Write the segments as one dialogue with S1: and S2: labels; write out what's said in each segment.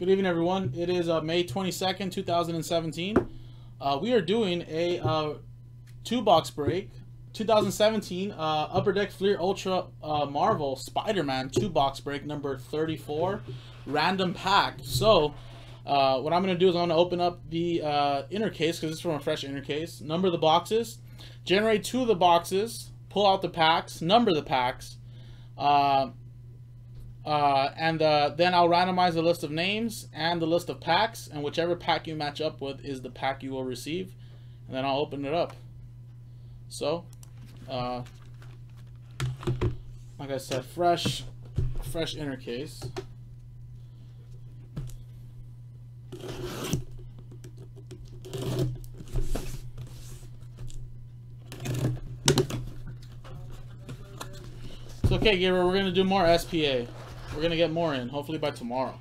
S1: Good evening, everyone. It is uh, May 22nd, 2017. Uh, we are doing a uh, two box break. 2017 uh, Upper Deck Fleer Ultra uh, Marvel Spider Man two box break number 34. Random pack. So, uh, what I'm going to do is I'm going to open up the inner case because it's from a fresh inner case. Number the boxes. Generate two of the boxes. Pull out the packs. Number the packs. Uh, and uh, then I'll randomize the list of names and the list of packs, and whichever pack you match up with is the pack you will receive. And then I'll open it up. So, uh, like I said, fresh, fresh inner case. It's okay, Gabriel. We're gonna do more SPA. We're gonna get more in, hopefully by tomorrow.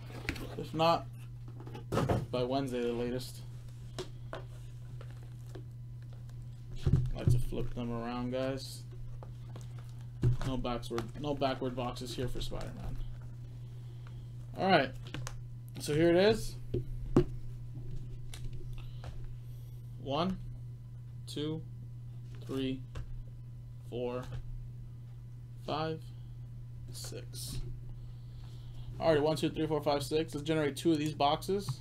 S1: If not, by Wednesday the latest. Like to flip them around, guys. No backward, no backward boxes here for Spider-Man. All right, so here it is. One, two, three, four, five, six. Alright, one, two, three, four, five, six. Let's generate two of these boxes.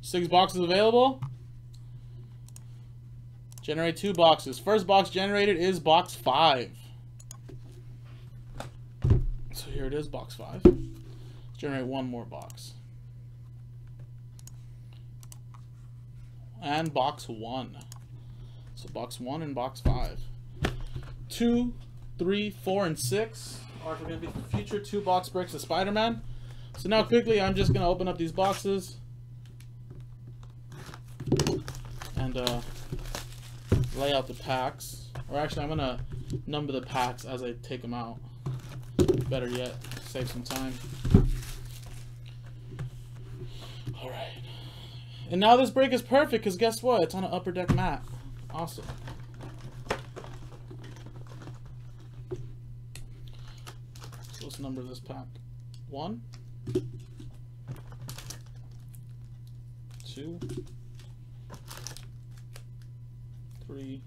S1: Six boxes available. Generate two boxes. First box generated is box five. So here it is, box five. Generate one more box. And box one. So box one and box five. Two, three, four, and six are going to be future two box breaks of Spider-Man. So now quickly, I'm just going to open up these boxes and uh, lay out the packs. Or actually, I'm going to number the packs as I take them out. Better yet, save some time. Alright. And now this break is perfect because guess what? It's on an upper deck mat. Awesome. So let's number this pack. One. Two. Three.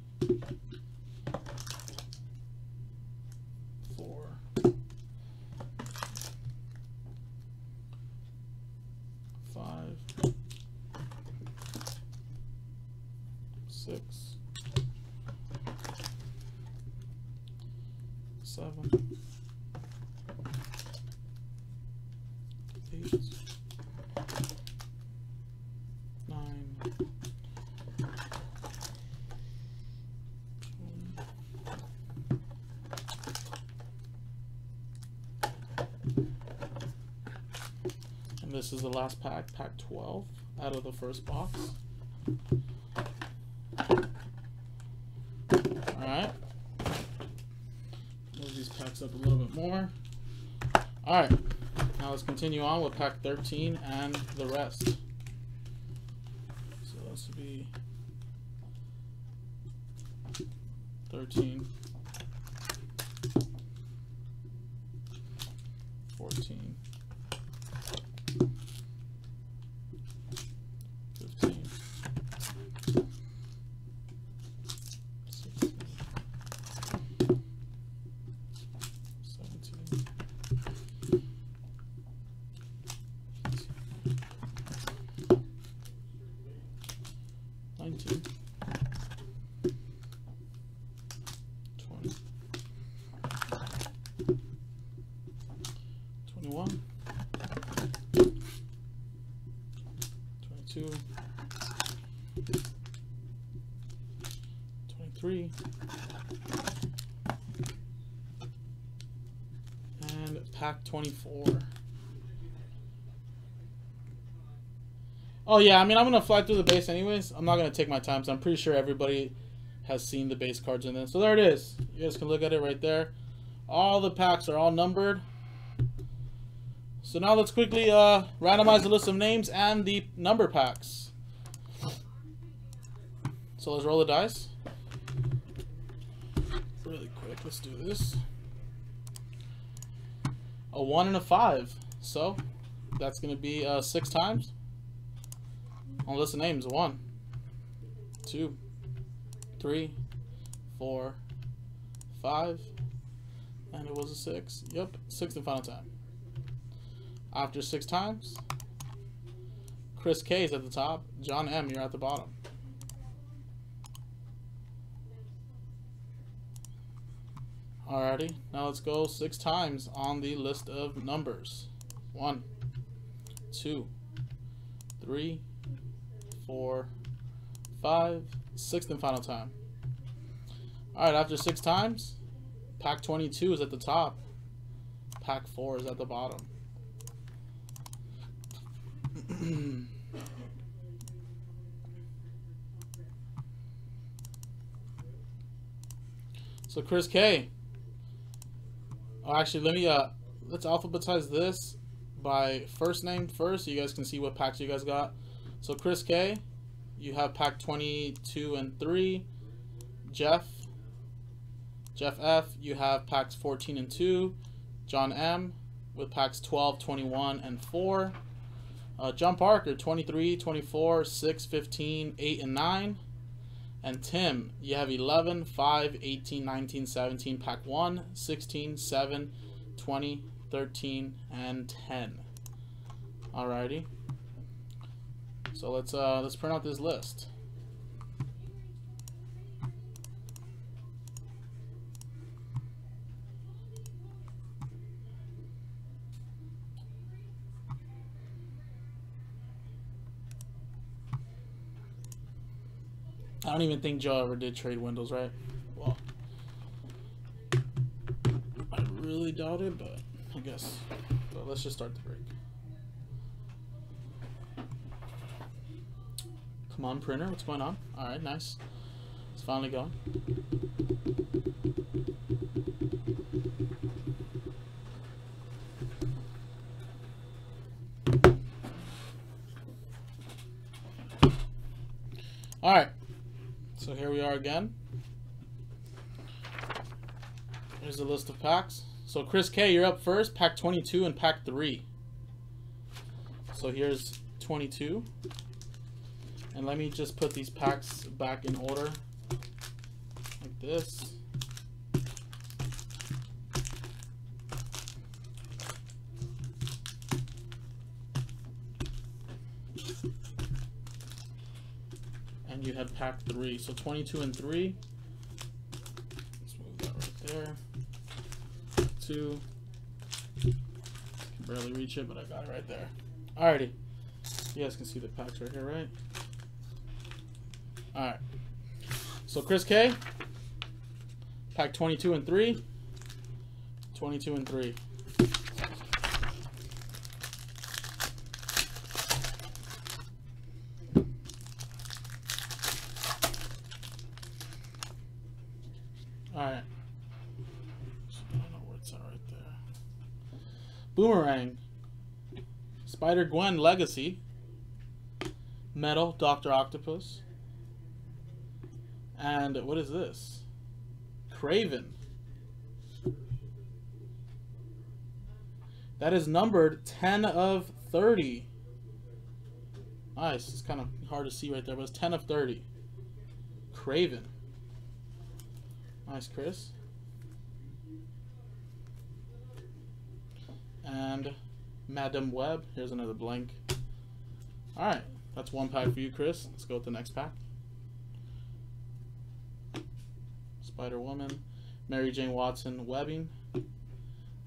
S1: Four. Five. six, seven, eight, nine, And this is the last pack, pack 12 out of the first box. Alright. Move these packs up a little bit more. Alright. Now let's continue on with pack 13 and the rest. So this would be 13, 14, 15, 16, 17, 19, 20, 21, 22, 23, and pack 24. Oh yeah, I mean I'm gonna fly through the base anyways. I'm not gonna take my time, so I'm pretty sure everybody has seen the base cards in this. So there it is. You guys can look at it right there. All the packs are all numbered. So now let's quickly uh, randomize the list of names and the number packs. So let's roll the dice. Really quick, let's do this. A one and a five. So that's gonna be uh, six times. On the list of names, one, two, three, four, five, and it was a six. Yep, sixth and final time. After six times, Chris K is at the top. John M, you're at the bottom. Alrighty, now let's go six times on the list of numbers. One, two, three, four, five, sixth and final time. Alright, after six times, pack 22 is at the top. Pack 4 is at the bottom. so Chris K. Oh, actually, let me uh, let's alphabetize this by first name first, so you guys can see what packs you guys got. So Chris K, you have pack 22 and 3. Jeff, Jeff F, you have packs 14 and 2. John M with packs 12, 21, and 4. Uh, John Parker, 23, 24, 6, 15, 8, and 9. And Tim, you have 11, 5, 18, 19, 17, pack 1, 16, 7, 20, 13, and 10. Alrighty. So let's uh, let's print out this list. I don't even think Joe ever did trade windows, right? Well, I really doubt it, but I guess. But let's just start the break. Come on, printer. What's going on? All right, nice. It's finally going. All right. Here we are again. Here's the list of packs. So Chris K, you're up first. Pack 22 and pack 3. So here's 22. And let me just put these packs back in order. Like this. And you had pack 3. So 22 and 3. Let's move that right there. 2. Can barely reach it, but I got it right there. Alrighty. You guys can see the packs right here, right? Alright. So Chris K. Pack 22 and 3. 22 and 3. Alright. I don't know where it's at right there. Boomerang. Spider Gwen Legacy. Metal Doctor Octopus. And what is this? Kraven. That is numbered 10 of 30. Nice. It's kind of hard to see right there, but it's 10 of 30. Kraven. Nice, Chris. And Madam Web. Here's another blank. Alright. That's one pack for you, Chris. Let's go with the next pack. Spider Woman, Mary Jane Watson webbing,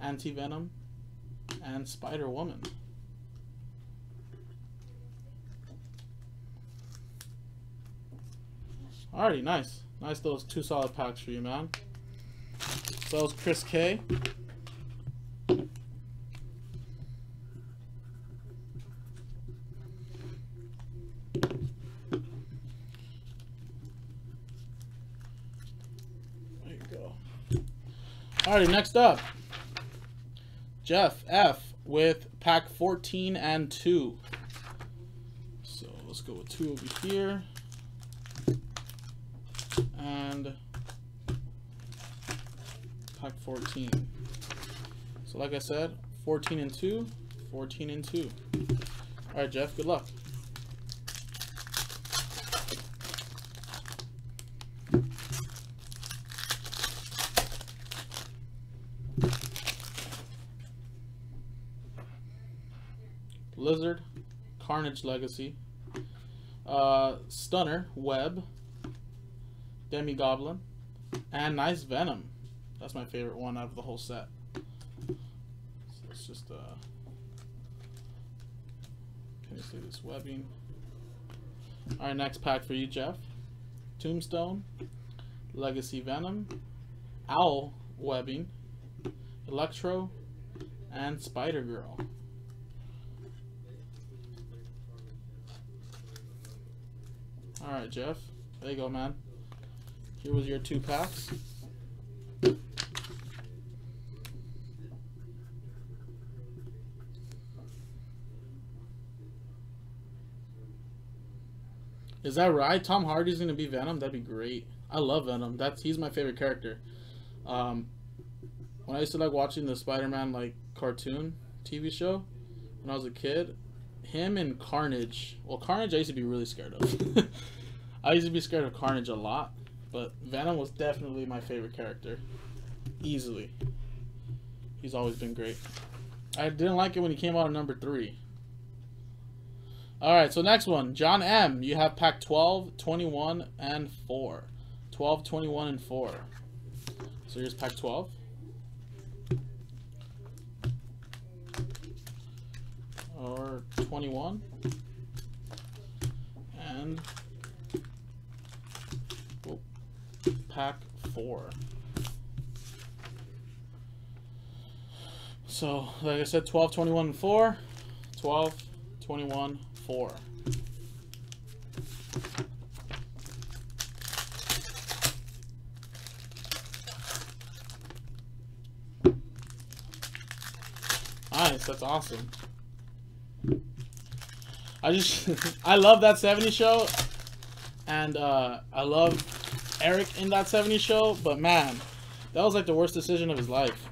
S1: Anti Venom, and Spider Woman. Alrighty, nice. Nice those two solid packs for you, man. So that was Chris K. Alrighty, next up, Jeff F with pack 14 and 2. So let's go with 2 over here. And pack 14. So like I said, 14 and 2, 14 and 2. Alright, Jeff, good luck. Carnage Legacy, uh, Stunner, Web, Demogoblin, and nice Venom. That's my favorite one out of the whole set. So let's just, uh, can you see this webbing? Alright, next pack for you, Jeff. Tombstone, Legacy Venom, Owl Webbing, Electro, and Spider Girl. Alright, Jeff. There you go, man. Here was your two packs. Is that right? Tom Hardy's gonna be Venom? That'd be great. I love Venom. That's he's my favorite character. Um, when I used to like watching the Spider-Man like cartoon TV show when I was a kid, him and Carnage. Well, Carnage I used to be really scared of. I used to be scared of Carnage a lot, but Venom was definitely my favorite character, easily. He's always been great. I didn't like it when he came out at number three. All right, so next one, John M. You have pack 12, 21, and 4. 12, 21, and 4. So here's pack 12. Or 21. And pack 4. So, like I said, 12, 21, and 4. 12, 21, 4. Nice, that's awesome. I just, I love that 70 show, and uh, I love Eric in that 70 show, but man, that was like the worst decision of his life.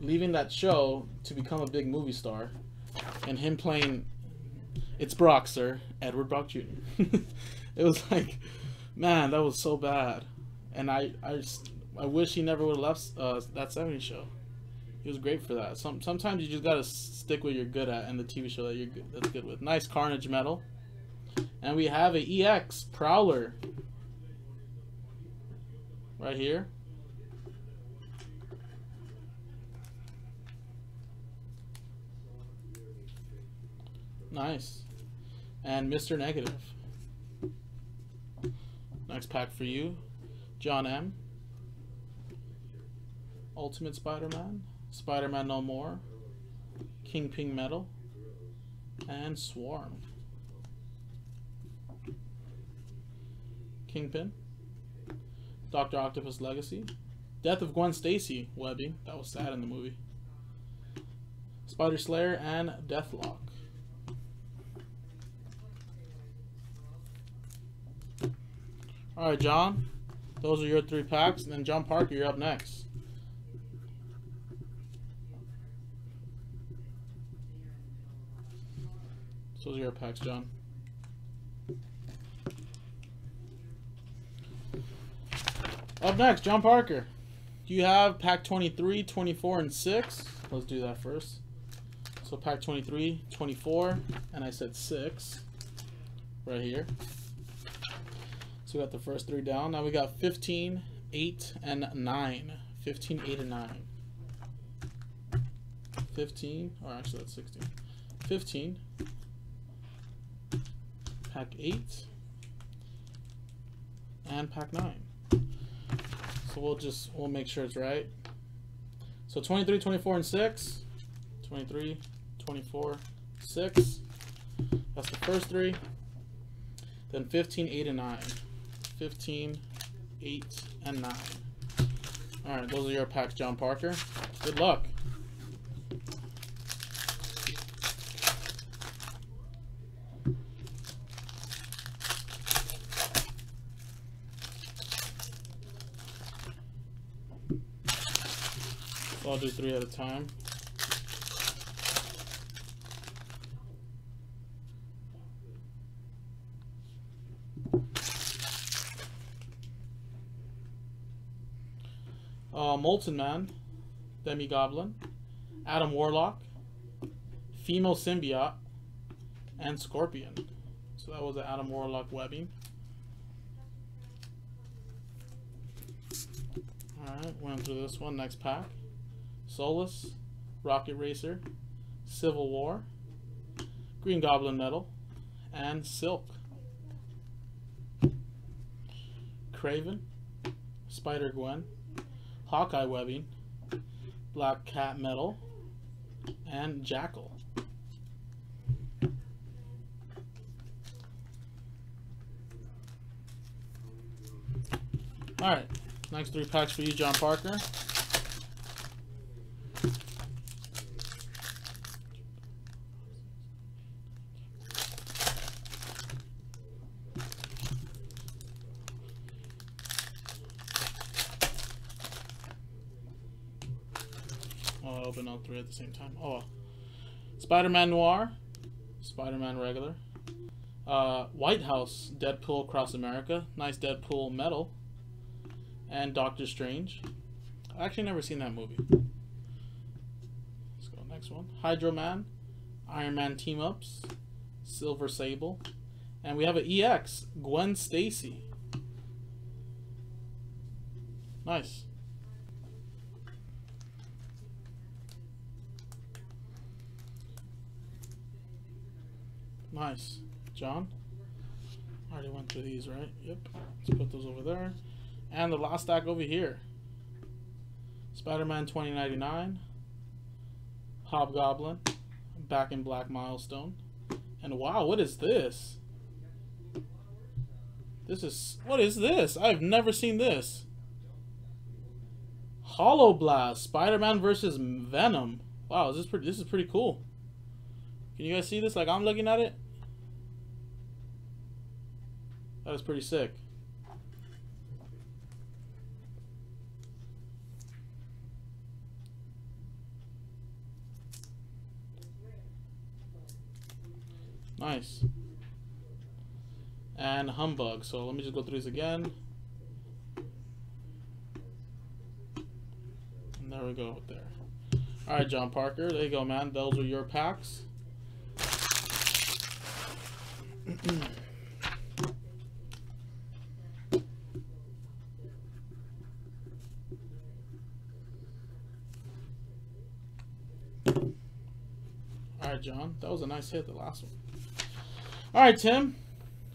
S1: Leaving that show to become a big movie star, and him playing, it's Brock, sir, Edward Brock Jr. it was like, man, that was so bad, and I, I, just, I wish he never would have left uh, that 70 show. He was great for that. Some sometimes you just gotta stick with you're good at and the TV show that you're good, that's good with. Nice Carnage metal, and we have a EX Prowler right here. Nice, and Mr. Negative. Next pack for you, John M. Ultimate Spider-Man. Spider-Man No More, Kingpin Metal, and Swarm. Kingpin, Doctor Octopus Legacy, Death of Gwen Stacy webbing. That was sad in the movie. Spider Slayer and Deathlok. All right, John. Those are your three packs, and then John Parker, you're up next. Those are your packs, John. Up next, John Parker. You have pack 23, 24, and 6. Let's do that first. So pack 23, 24, and I said 6 right here. So we got the first three down. Now we got 15, 8, and 9. 15, 8, and 9. 15, or actually that's 16. 15, pack 8, and pack 9. So we'll just, we'll make sure it's right. So 23, 24, and 6. 23, 24, 6. That's the first three. Then 15, 8, and 9. 15, 8, and 9. Alright, those are your packs, John Parker. Good luck. So I'll do three at a time. Uh, Molten Man, Demogoblin, Adam Warlock, Female Symbiote, and Scorpion. So that was the Adam Warlock webbing. Alright, went through this one. Next pack. Solus, Rocket Racer, Civil War, Green Goblin Metal, and Silk. Kraven, Spider Gwen, Hawkeye Webbing, Black Cat Metal, and Jackal. Alright, next three packs for you, John Parker. Oh, I open all three at the same time. Oh, Spider-Man Noir, Spider-Man Regular, uh, White House, Deadpool Across America, nice Deadpool metal, and Doctor Strange. I actually never seen that movie. Let's go next one. Hydro Man, Iron Man team ups, Silver Sable, and we have an EX, Gwen Stacy. Nice. Nice. John? Already went through these, right? Yep. Let's put those over there. And the last stack over here. Spider-Man 2099. Hobgoblin. Back in Black Milestone. And wow, what is this? This is... What is this? I've never seen this. Hollow Blast. Spider-Man versus Venom. Wow, this is pretty, this is pretty cool. Can you guys see this like I'm looking at it? That is pretty sick. Nice. And Humbug. So let me just go through these again. And there we go there. Alright, John Parker. There you go, man. Those are your packs. Alright, John. That was a nice hit, the last one. Alright, Tim.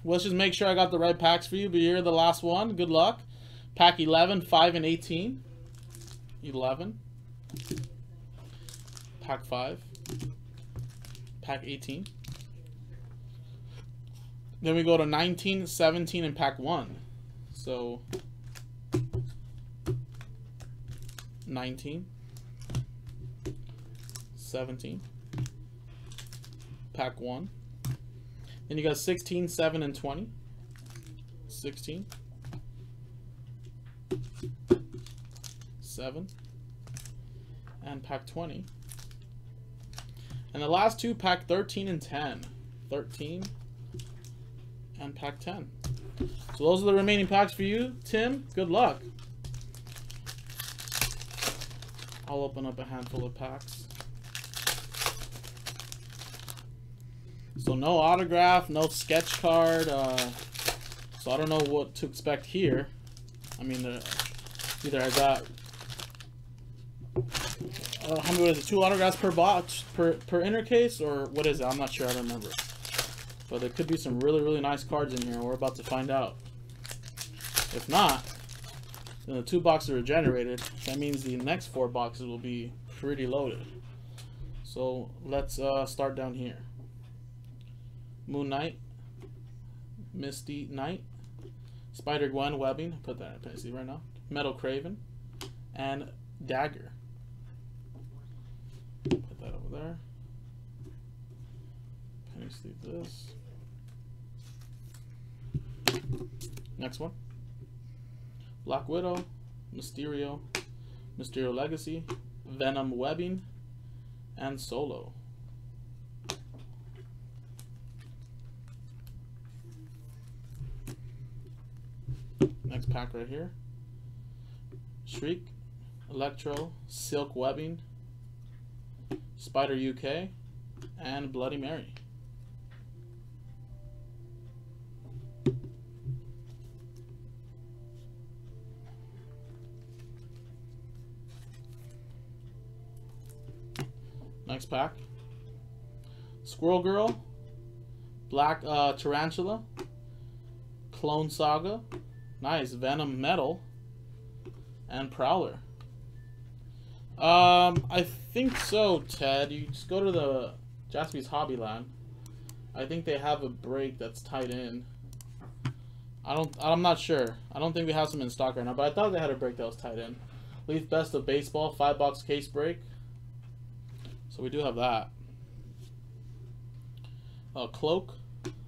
S1: Let's just make sure I got the right packs for you, but you're the last one. Good luck. Pack 11, 5, and 18. 11. Pack 5. Pack 18. Then we go to 19, 17, and pack 1. So, 19, 17, pack 1. Then you got 16, 7, and 20. 16, 7, and pack 20. And the last two, pack 13 and 10. 13 and pack 10. So those are the remaining packs for you, Tim. Good luck. I'll open up a handful of packs. So no autograph, no sketch card. Uh, so I don't know what to expect here. I mean, uh, either I got uh, how many was it? Two autographs per box per per inner case, or what is it? I'm not sure. I don't remember. But there could be some really really nice cards in here. We're about to find out. If not, then the two boxes are generated. That means the next four boxes will be pretty loaded. So let's uh, start down here. Moon Knight, Misty Knight, Spider Gwen webbing. Put that in see right now. Metal Kraven, and Dagger. Put that over there. Penny sleeve this. Next one. Black Widow, Mysterio, Mysterio Legacy, Venom Webbing, and Solo. Next pack right here. Shriek, Electro, Silk Webbing, Spider UK, and Bloody Mary. Next pack. Squirrel Girl, Black uh, Tarantula, Clone Saga, nice Venom Metal, and Prowler. Um, I think so, Ted. You just go to the Jaspy's Hobbyland. I think they have a break that's tied in. I don't. I'm not sure. I don't think we have some in stock right now, but I thought they had a break that was tied in. Leaf Best of Baseball, five box case break. So we do have that. Uh, Cloak,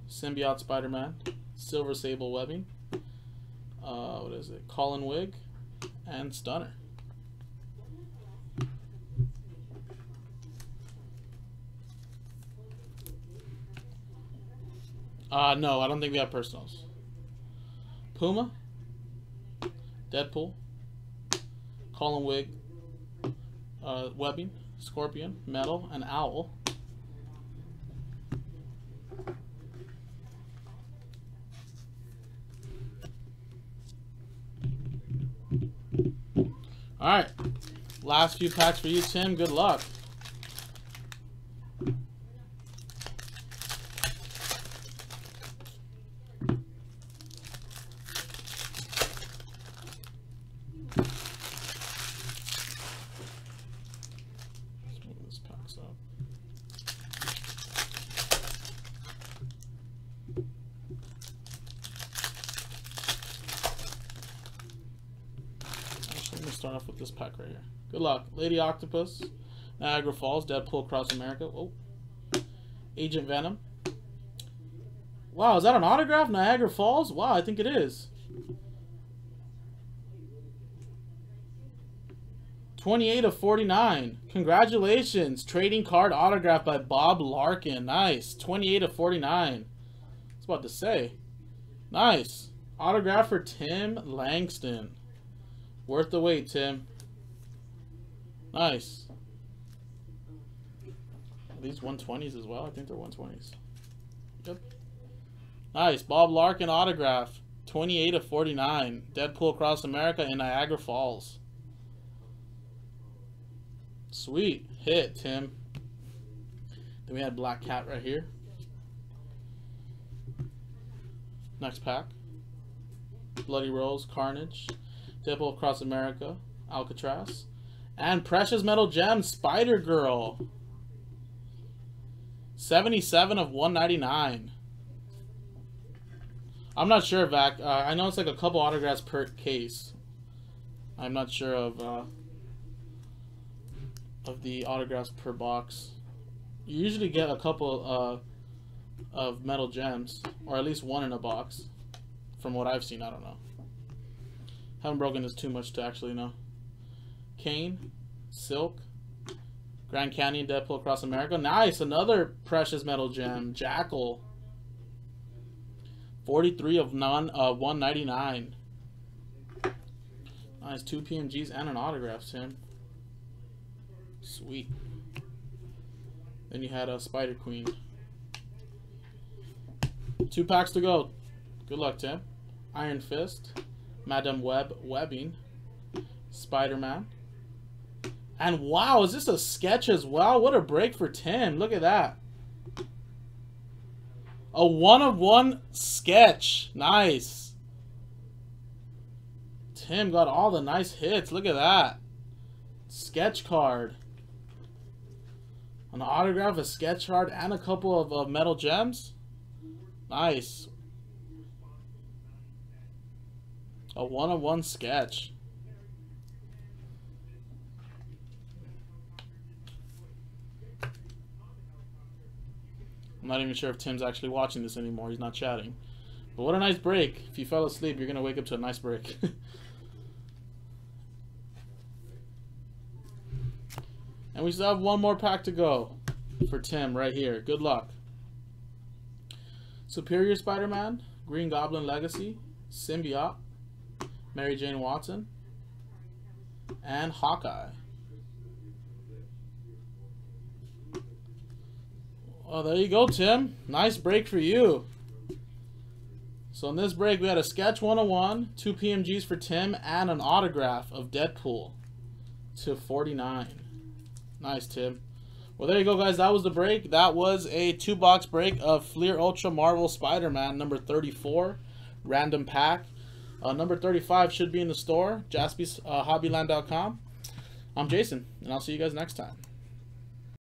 S1: Symbiote Spider-Man, Silver Sable Webbing. Uh, what is it? Colin Wig, and Stunner. Uh, no, I don't think we have personals. Puma, Deadpool, Colin Wig, uh, Webbing, Scorpion, Metal, and Owl. Alright. Last few packs for you, Tim. Good luck. start off with this pack right here. Good luck. Octopus, Niagara Falls, Deadpool Across America. Oh. Agent Venom. Wow, is that an autograph? Niagara Falls? Wow, I think it is. 28 of 49. Congratulations. Trading card autograph by Bob Larkin. Nice. 28 of 49. I was about to say. Nice. Autograph for Tim Langston. Worth the wait, Tim. Nice. Are these 120s as well? I think they're 120s. Yep. Nice. Bob Larkin autograph. 28 of 49. Deadpool Across America in Niagara Falls. Sweet. Hit, Tim. Then we had Black Cat right here. Next pack. Bloody Rose, Carnage. Deadpool Across America, Alcatraz. And Precious Metal Gem, Spider Girl. 77 of 199. I'm not sure, Vac. Uh, I know it's like a couple autographs per case. I'm not sure of uh, of the autographs per box. You usually get a couple uh, of metal gems, or at least one in a box. From what I've seen, I don't know. Haven't broken this too much to actually know. Kaine, Silk, Grand Canyon, Deadpool Across America. Nice, another precious metal gem. Jackal. 43 of non uh 199. Nice, two PMGs and an autograph, Tim. Sweet. Then you had a Spider Queen. Two packs to go. Good luck, Tim. Iron Fist. Madam Web webbing, Spider-Man. And wow, is this a sketch as well? What a break for Tim. Look at that. A one of one sketch. Nice. Tim got all the nice hits. Look at that. Sketch card. An autograph, a sketch card, and a couple of, of metal gems. Nice. A one-on-one sketch. I'm not even sure if Tim's actually watching this anymore. He's not chatting. But what a nice break. If you fell asleep, you're going to wake up to a nice break. And we still have one more pack to go for Tim right here. Good luck. Superior Spider-Man, Green Goblin Legacy, Symbiote, Mary Jane Watson, and Hawkeye. Oh, there you go, Tim. Nice break for you. So in this break, we had a Sketch 101, two PMGs for Tim, and an autograph of Deadpool to 49. Nice, Tim. Well, there you go, guys. That was the break. That was a two-box break of Fleer Ultra Marvel Spider-Man number 34, random pack. Uh, number 35 should be in the store, jaspyshobbyland.com. I'm Jason, and I'll see you guys next time.